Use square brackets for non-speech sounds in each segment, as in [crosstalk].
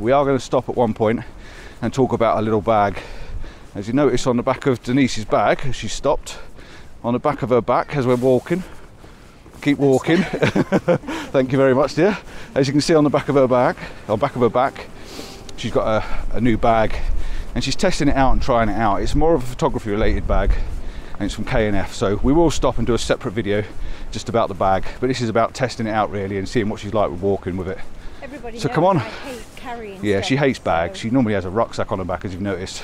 we are going to stop at one point and talk about a little bag. As you notice on the back of Denise's bag, she stopped, on the back of her back as we're walking, keep walking. [laughs] Thank you very much, dear. As you can see on the back of her bag, on the back of her back, she's got a, a new bag and she's testing it out and trying it out. It's more of a photography related bag and it's from K&F. So we will stop and do a separate video just about the bag, but this is about testing it out really and seeing what she's like with walking with it. Everybody So come on. I hate carrying Yeah, stuff, she hates bags. so- She normally has a rucksack on her back, as you've noticed.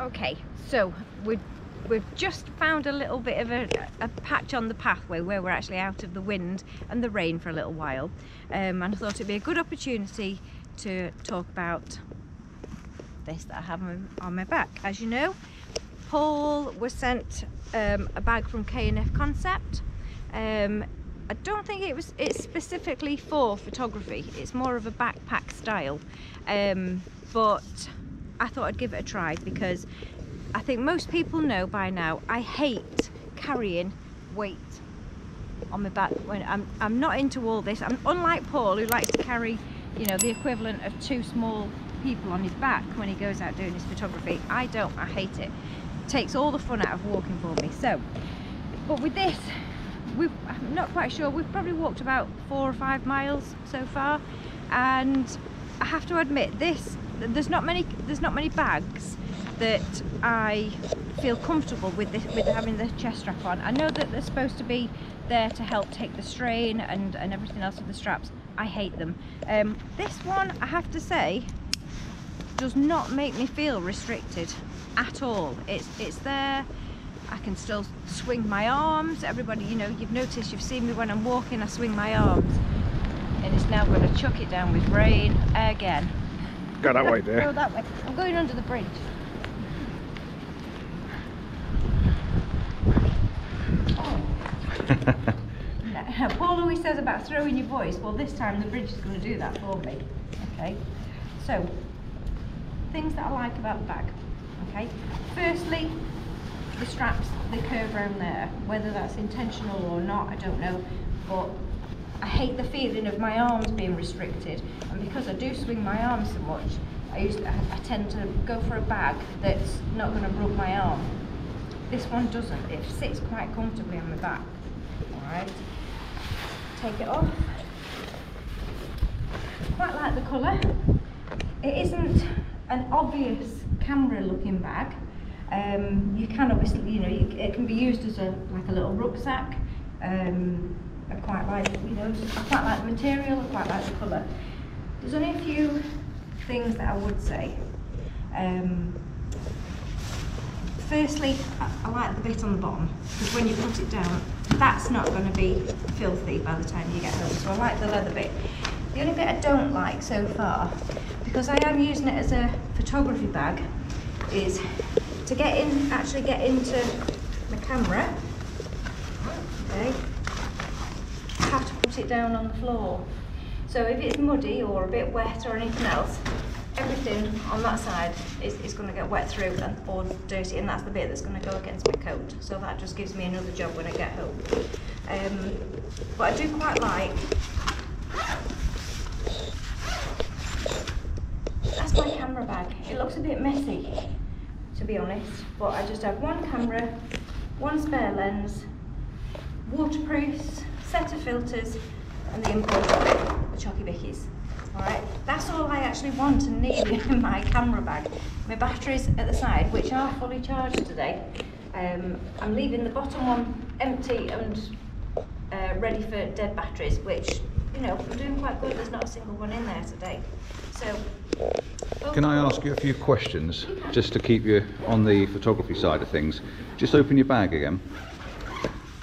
Okay, so we've we've just found a little bit of a, a patch on the pathway where we're actually out of the wind and the rain for a little while, um, and I thought it'd be a good opportunity to talk about this that I have on, on my back. As you know, Paul was sent um, a bag from K&F Concept. Um, I don't think it was it's specifically for photography. It's more of a backpack style, um, but I thought I'd give it a try because I think most people know by now I hate carrying weight on my back when I'm I'm not into all this. I'm unlike Paul who likes to carry, you know, the equivalent of two small people on his back when he goes out doing his photography. I don't, I hate it. It takes all the fun out of walking for me. So but with this I'm not quite sure. We've probably walked about four or five miles so far and I have to admit this there's not many there's not many bags that I feel comfortable with this with having the chest strap on. I know that they're supposed to be there to help take the strain and and everything else with the straps. I hate them. Um, this one I have to say does not make me feel restricted at all. It's it's there I can still swing my arms. Everybody, you know, you've noticed, you've seen me when I'm walking, I swing my arms. And it's now going to chuck it down with rain again. Go that way, dear. Go that way. I'm going under the bridge. Oh. [laughs] Now, Paul always says about throwing your voice. Well, this time the bridge is going to do that for me. Okay. So, things that I like about the bag. Okay. Firstly, the straps they curve around there whether that's intentional or not I don't know. But I hate the feeling of my arms being restricted. And because I do swing my arms so much I I, I tend to go for a bag that's not going to rub my arm. This one doesn't. It sits quite comfortably on my back. Alright. Take it off. Quite like the colour. It isn't an obvious camera looking bag um, you can obviously, you know, you, it can be used as a like a little rucksack. Um, I quite like, you know, I quite like the material. I quite like the colour. There's only a few things that I would say. Um, firstly, I, I like the bit on the bottom because when you put it down, that's not going to be filthy by the time you get home. So I like the leather bit. The only bit I don't like so far, because I am using it as a photography bag, is to get in, actually get into the camera, okay, I have to put it down on the floor. So if it's muddy or a bit wet or anything else, everything on that side is, is going to get wet through and, or dirty and that's the bit that's going to go against my coat. So that just gives me another job when I get home. Um, but I do quite like That's my camera bag. It looks a bit messy, to be honest, but I just have one camera, one spare lens, waterproofs, set of filters, and the important the Chocky Bickies. Alright, that's all I actually want and need [laughs] in my camera bag. My batteries at the side, which are fully charged today. Um, I'm leaving the bottom one empty and uh, ready for dead batteries, which, you know, I'm doing quite good. There's not a single one in there today. So, Can I ask you a few questions just to keep you on the photography side of things? Just open your bag again.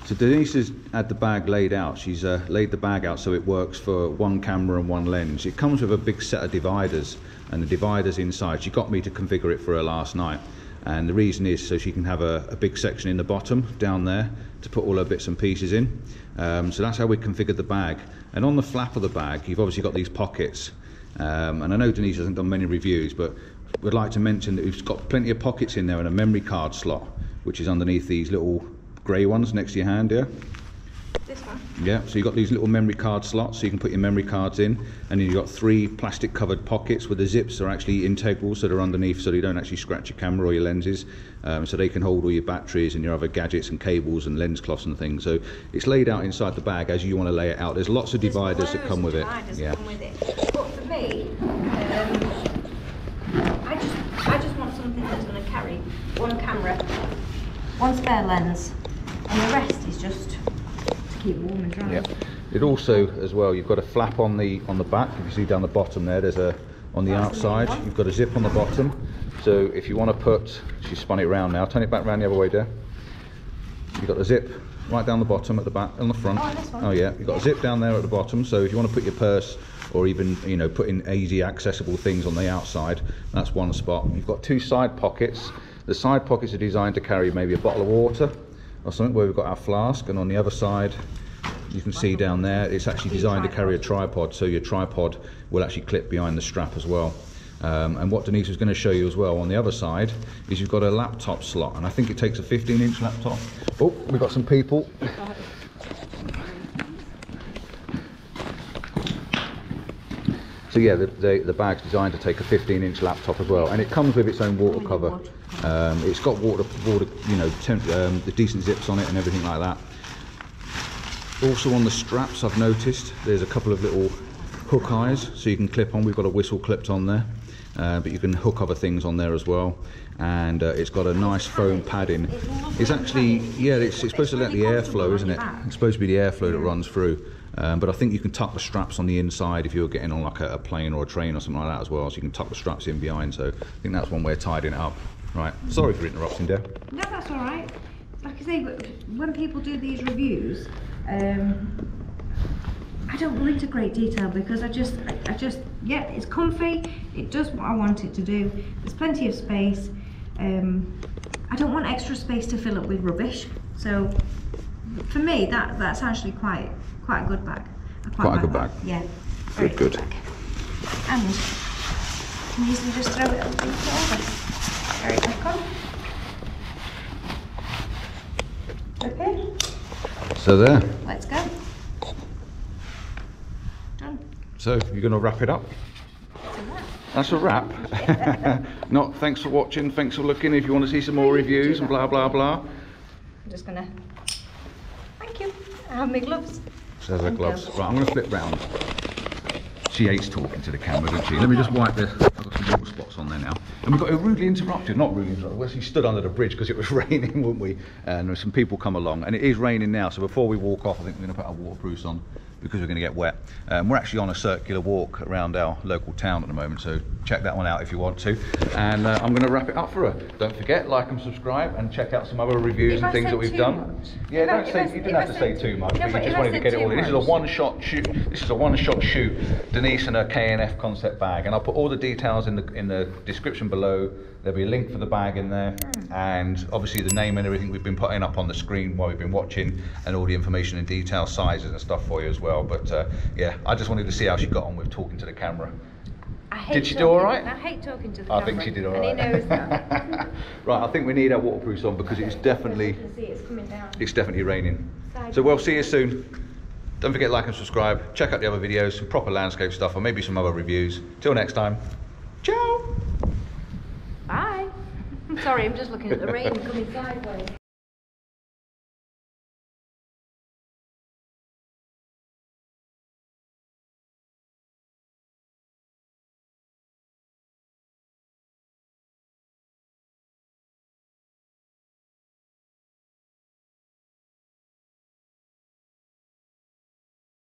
So Denise has had the bag laid out. She's uh, laid the bag out so it works for one camera and one lens. It comes with a big set of dividers and the dividers inside. She got me to configure it for her last night. And the reason is so she can have a, a big section in the bottom down there to put all her bits and pieces in. Um, so that's how we configured the bag. And on the flap of the bag, you've obviously got these pockets. Um, and I know Denise hasn't done many reviews, but we'd like to mention that we've got plenty of pockets in there and a memory card slot, which is underneath these little grey ones next to your hand here. This one. Yeah, so you've got these little memory card slots, so you can put your memory cards in, and then you've got three plastic covered pockets where the zips are actually integral, so they're underneath, so they don't actually scratch your camera or your lenses. Um, so they can hold all your batteries and your other gadgets and cables and lens cloths and things. So it's laid out inside the bag as you want to lay it out. There's lots of dividers that come with it. of dividers that Yeah. come with it. But um, I just I just want something that's going to carry one camera, one spare lens, and the rest is just to keep warm and dry. Yeah. It also, as well, you've got a flap on the on the back. If you see down the bottom there, there's a on the That's outside. one. You've got a zip on the bottom. So if you want to put, she spun it round now. Turn it back round the other way there. You've got the zip right down the bottom at the back, on the front. Oh? Oh yeah, you've got a zip down there at the bottom. So if you want to put your purse or even you know put in easy accessible things on the outside, that's one spot. You've got two side pockets. The side pockets are designed to carry maybe a bottle of water or something where we've got our flask, and on the other side you can see down there it's actually designed to carry a tripod so your tripod will actually clip behind the strap as well um, and what Denise was going to show you as well on the other side is you've got a laptop slot and I think it takes a 15 inch laptop oh we've got some people So yeah, the, the, the bag's designed to take a 15 inch laptop as well, and it comes with its own water cover. Um, it's got water, water, you know, temp, um, the decent zips on it and everything like that. Also on the straps, I've noticed there's a couple of little hook eyes, so you can clip on. We've got a whistle clipped on there, uh, but you can hook other things on there as well. And uh, it's got a nice foam padding. It's actually, yeah, it's, it's supposed to let the airflow, isn't it? It's supposed to be the airflow that runs through. Um, but I think you can tuck the straps on the inside if you're getting on like a, a plane or a train or something like that as well. So you can tuck the straps in behind. So I think that's one way of tidying it up. Right. Sorry for interrupting, Deb. No, that's all right. Like I say, when people do these reviews, um, I don't go into great detail because I just, I, I just, yeah, it's comfy. It does what I want it to do. There's plenty of space. Um, I don't want extra space to fill up with rubbish. So for me, that that's actually quite quite a good bag. I Quite a good that. bag. Yeah. very Good, good. bag. And can easily just throw it over. Very quick on. Okay, So there. let's go. Done. So you're going to wrap it up. That's a wrap. That's a wrap. [laughs] Not thanks for watching, thanks for looking. If you want to see some more reviews and blah blah blah. I'm just gonna. Thank you. I have my gloves. Says her gloves. Right, I'm going to flip round. She hates talking to the camera, doesn't she? Let me just wipe this. I've got some water spots on there now. And we got her rudely interrupted. Not rudely interrupted. We actually stood under the bridge because it was [laughs] raining, weren't we? And some people come along, and it is raining now. So before we walk off, I think we're going to put our waterproofs on because we're going to get wet. Um, we're actually on a circular walk around our local town at the moment, so check that one out if you want to. And uh, I'm going to wrap it up for her. Don't forget, like and subscribe, and check out some other reviews If and I things that we've done. much? Yeah, don't say you didn't have to say too much, No, but you just wanted to get it all in. This is a one-shot shoot. This is a one-shot shoot. Denise and her K&F concept bag, and I'll put all the details in the in the description below. There'll be a link for the bag in there, and obviously the name and everything we've been putting up on the screen while we've been watching, and all the information and detail, sizes and stuff for you as well. But uh, yeah, I just wanted to see how she got on with talking to the camera. I hate Did she do all right? I hate talking to the camera. I camera. think she did all right. and right. he knows that. [laughs] right, I think we need our waterproofs on because it's definitely see it's coming down. it's definitely raining. So we'll see you soon. Don't forget to like and subscribe. Check out the other videos, some proper landscape stuff, or maybe some other reviews. Till next time. Bye. Sorry, I'm just looking at the rain coming sideways.